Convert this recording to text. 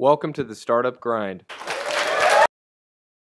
Welcome to the Startup Grind.